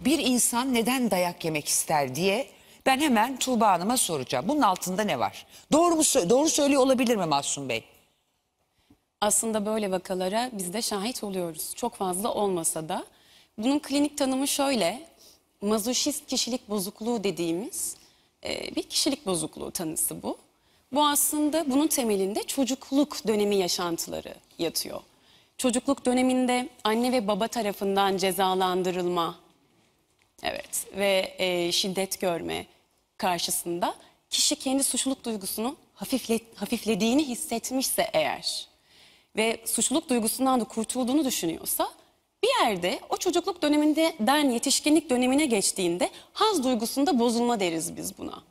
bir insan neden dayak yemek ister diye ben hemen Tuğba Hanım'a soracağım. Bunun altında ne var? Doğru mu doğru söylüyor olabilir mi Mahsun Bey? Aslında böyle vakalara biz de şahit oluyoruz. Çok fazla olmasa da. Bunun klinik tanımı şöyle. Mazoşist kişilik bozukluğu dediğimiz e, bir kişilik bozukluğu tanısı bu. Bu aslında bunun temelinde çocukluk dönemi yaşantıları yatıyor. Çocukluk döneminde anne ve baba tarafından cezalandırılma, Evet ve e, şiddet görme karşısında kişi kendi suçluluk duygusunu hafifle, hafiflediğini hissetmişse eğer ve suçluluk duygusundan da kurtulduğunu düşünüyorsa bir yerde o çocukluk döneminden yetişkinlik dönemine geçtiğinde haz duygusunda bozulma deriz biz buna.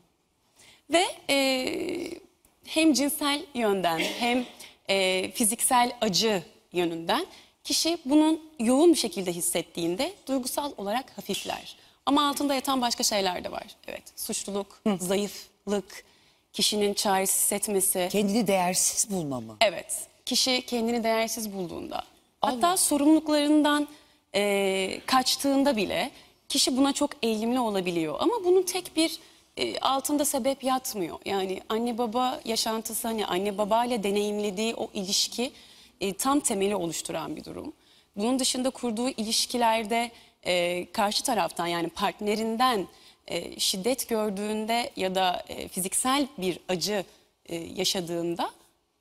Ve e, hem cinsel yönden hem e, fiziksel acı yönünden kişi bunun yoğun bir şekilde hissettiğinde duygusal olarak hafifler. Ama altında yatan başka şeyler de var. Evet, suçluluk, zayıflık, kişinin çaresiz hissetmesi. Kendini değersiz bulma mı? Evet, kişi kendini değersiz bulduğunda, hatta sorumluluklarından e, kaçtığında bile kişi buna çok eğilimli olabiliyor. Ama bunun tek bir e, altında sebep yatmıyor. Yani anne baba yaşantısı, hani anne babayla deneyimlediği o ilişki e, tam temeli oluşturan bir durum. Bunun dışında kurduğu ilişkilerde e, karşı taraftan yani partnerinden e, şiddet gördüğünde ya da e, fiziksel bir acı e, yaşadığında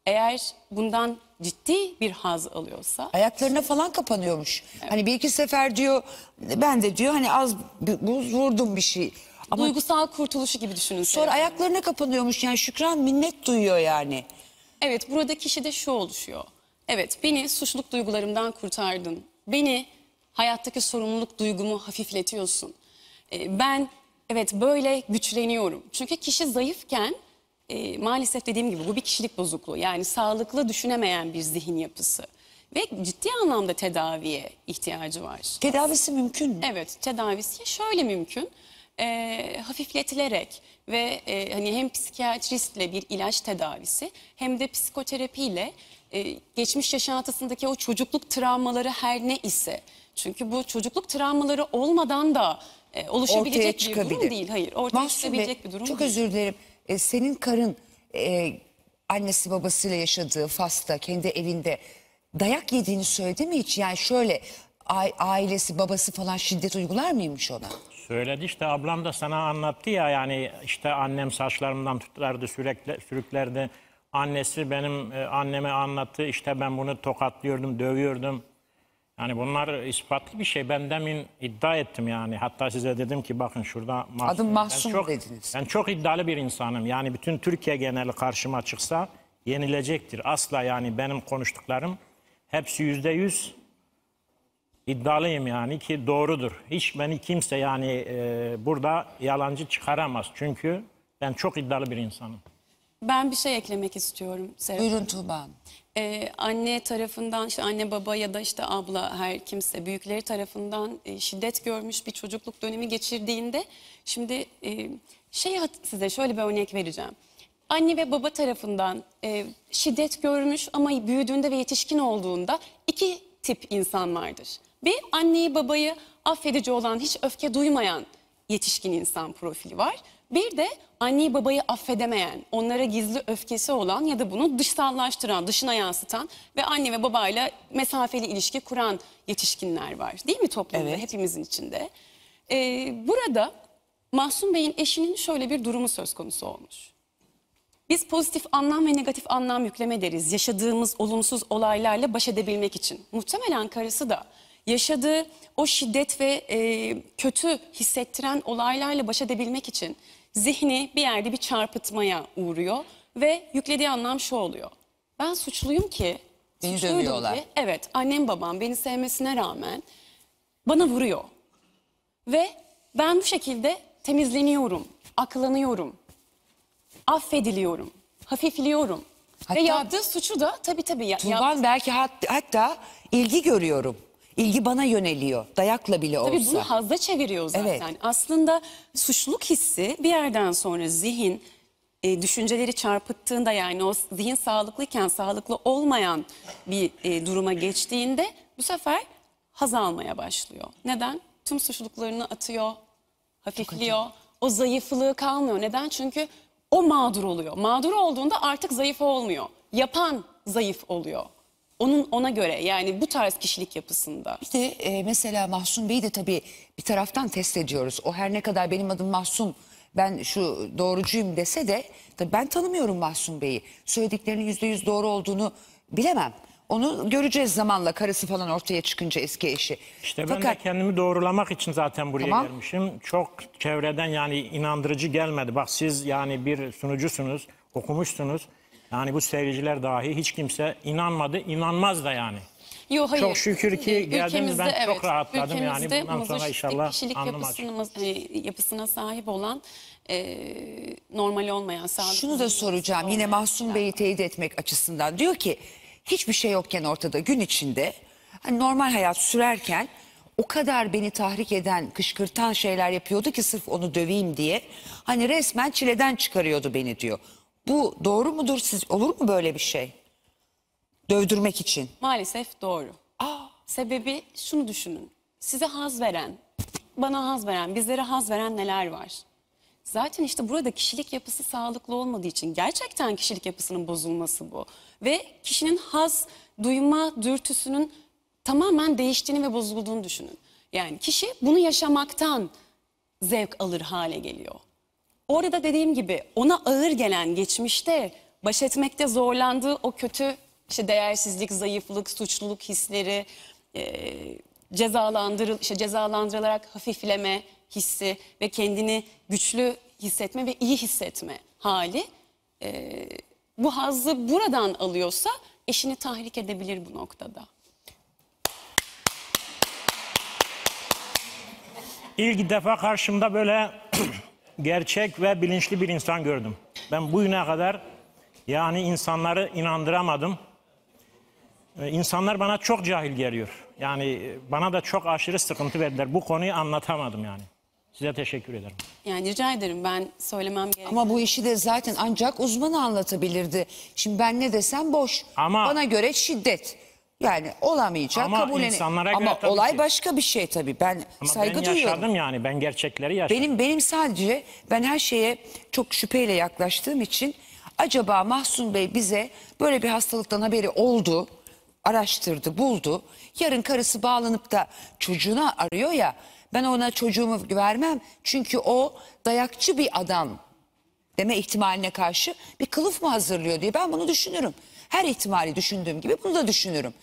eğer bundan ciddi bir haz alıyorsa Ayaklarına falan kapanıyormuş. Hani bir iki sefer diyor ben de diyor hani az buz vurdum bir şey. Ama duygusal kurtuluşu gibi düşünün. sonra ayaklarına kapanıyormuş yani Şükran minnet duyuyor yani. Evet burada kişide şu oluşuyor. Evet beni suçluluk duygularımdan kurtardın. Beni hayattaki sorumluluk duygumu hafifletiyorsun. Ee, ben evet böyle güçleniyorum. Çünkü kişi zayıfken e, maalesef dediğim gibi bu bir kişilik bozukluğu. Yani sağlıklı düşünemeyen bir zihin yapısı. Ve ciddi anlamda tedaviye ihtiyacı var. Tedavisi mümkün mü? Evet tedavisi şöyle mümkün. Ee, hafifletilerek ve e, hani hem psikiyatristle bir ilaç tedavisi hem de psikoterapiyle e, geçmiş yaşantısındaki o çocukluk travmaları her ne ise çünkü bu çocukluk travmaları olmadan da e, Ortaya oluşabilecek bir çıkabilir. durum değil. Hayır ortaya Mahsun Bey, çıkabilecek bir durum Çok değil. özür dilerim. E, senin karın e, annesi babasıyla yaşadığı Fas'ta kendi evinde dayak yediğini söyledi mi hiç? Yani şöyle a- ailesi babası falan şiddet uygular mıymış ona? Söyledi işte ablam da sana anlattı ya yani işte annem saçlarımdan tutardı sürekli sürüklerdi. Annesi benim e, anneme anlattı işte ben bunu tokatlıyordum dövüyordum. Yani bunlar ispatlı bir şey. Ben demin iddia ettim yani. Hatta size dedim ki bakın şurada Mahsun. Adım Ben Mahsun çok- dediniz. Ben çok iddialı bir insanım. Yani bütün Türkiye geneli karşıma çıksa yenilecektir. Asla yani benim konuştuklarım hepsi yüzde yüz iddialıyım yani ki doğrudur. Hiç beni kimse yani e, burada yalancı çıkaramaz. Çünkü ben çok iddialı bir insanım. Ben bir şey eklemek istiyorum Serap. Buyurun Tuğba Hanım. Ee, anne tarafından işte anne baba ya da işte abla her kimse büyükleri tarafından e, şiddet görmüş bir çocukluk dönemi geçirdiğinde şimdi e, şey size şöyle bir örnek vereceğim. Anne ve baba tarafından e, şiddet görmüş ama büyüdüğünde ve yetişkin olduğunda iki tip insan vardır. Bir anneyi babayı affedici olan hiç öfke duymayan yetişkin insan profili var. Bir de anneyi babayı affedemeyen, onlara gizli öfkesi olan ya da bunu dışsallaştıran, dışına yansıtan ve anne ve babayla mesafeli ilişki kuran yetişkinler var. Değil mi toplumda Evet. hepimizin içinde? Ee, burada Mahsun Bey'in eşinin şöyle bir durumu söz konusu olmuş. Biz pozitif anlam ve negatif anlam yükleme deriz. Yaşadığımız olumsuz olaylarla baş edebilmek için. Muhtemelen karısı da yaşadığı o şiddet ve e, kötü hissettiren olaylarla baş edebilmek için zihni bir yerde bir çarpıtmaya uğruyor ve yüklediği anlam şu oluyor. Ben suçluyum ki, Beni suçluydum dövüyorlar. ki, evet annem babam beni sevmesine rağmen bana vuruyor. Ve ben bu şekilde temizleniyorum, aklanıyorum affediliyorum, hafifliyorum. Hatta- Ve yaptığı suçu da tabii tabii ya, Tuğba yap- Hanım belki hat- hatta ilgi görüyorum. İlgi bana yöneliyor. Dayakla bile tabii olsa. bunu hazda çeviriyor zaten. Evet. Aslında suçluluk hissi bir yerden sonra zihin e, düşünceleri çarpıttığında yani o zihin sağlıklıyken sağlıklı olmayan bir e, duruma geçtiğinde bu sefer haz almaya başlıyor. Neden? tüm suçluluklarını atıyor, hafifliyor. O zayıflığı kalmıyor. Neden? Çünkü o mağdur oluyor. Mağdur olduğunda artık zayıf olmuyor. Yapan zayıf oluyor. Onun ona göre yani bu tarz kişilik yapısında. Bir de e, mesela Mahsun Bey'i de tabii bir taraftan test ediyoruz. O her ne kadar benim adım Mahsun ben şu doğrucuyum dese de tabii ben tanımıyorum Mahsun Bey'i. Söylediklerinin yüzde yüz doğru olduğunu bilemem. Onu göreceğiz zamanla karısı falan ortaya çıkınca eski eşi. İşte ben Fakat de kendimi doğrulamak için zaten buraya Tamam. gelmişim. Çok çevreden yani inandırıcı gelmedi. Bak siz yani bir sunucusunuz, okumuşsunuz. Yani bu seyirciler dahi hiç kimse inanmadı, inanmaz da yani. Yo, hayır. Çok şükür ki Ee, geldiniz. Ben ülkemizde, çok rahatladım yani. Bundan sonra inşallah kişilik yapısına, hani, yapısına sahip olan e, normal olmayan sağlıklı. Şunu da soracağım yine Mahsun Bey'i teyit etmek açısından. Diyor ki hiçbir şey yokken ortada gün içinde hani normal hayat sürerken o kadar beni tahrik eden, kışkırtan şeyler yapıyordu ki sırf onu döveyim diye. Hani resmen çileden çıkarıyordu beni diyor. Bu doğru mudur siz? Olur mu böyle bir şey? Dövdürmek için. Maalesef doğru. Sebebi şunu düşünün. Size haz veren, bana haz veren, bizlere haz veren neler var? Zaten işte burada kişilik yapısı sağlıklı olmadığı için gerçekten kişilik yapısının bozulması bu. Ve kişinin haz duyma dürtüsünün tamamen değiştiğini ve bozulduğunu düşünün. Yani kişi bunu yaşamaktan zevk alır hale geliyor. Orada dediğim gibi ona ağır gelen geçmişte baş etmekte zorlandığı o kötü işte değersizlik, zayıflık, suçluluk hisleri, e, cezalandırıl işte cezalandırılarak hafifleme hissi ve kendini güçlü hissetme ve iyi hissetme hali e, bu hazzı buradan alıyorsa eşini tahrik edebilir bu noktada. İlk defa karşımda böyle gerçek ve bilinçli bir insan gördüm. Ben bugüne kadar yani insanları inandıramadım. Ee, İnsanlar bana çok cahil geliyor. Yani e, bana da çok aşırı sıkıntı verdiler. Bu konuyu anlatamadım yani. Size teşekkür ederim. Yani rica ederim ben söylemem gereken. Ama bu işi de zaten ancak uzmanı anlatabilirdi. Şimdi ben ne desem boş. Ama- Bana göre şiddet. Yani olamayacak Ama kabul insanlara göre Ama tabii olay ki. başka bir şey tabii. Ben Ama saygı ben duyuyorum. yaşadım yani. Ben gerçekleri yaşadım. Benim benim sadece ben her şeye çok şüpheyle yaklaştığım için acaba Mahsun Bey bize böyle bir hastalıktan haberi oldu, araştırdı, buldu. Yarın karısı bağlanıp da çocuğunu arıyor ya ben ona çocuğumu vermem çünkü o dayakçı bir adam deme ihtimaline karşı bir kılıf mı hazırlıyor diye ben bunu düşünürüm. Her ihtimali düşündüğüm gibi bunu da düşünürüm.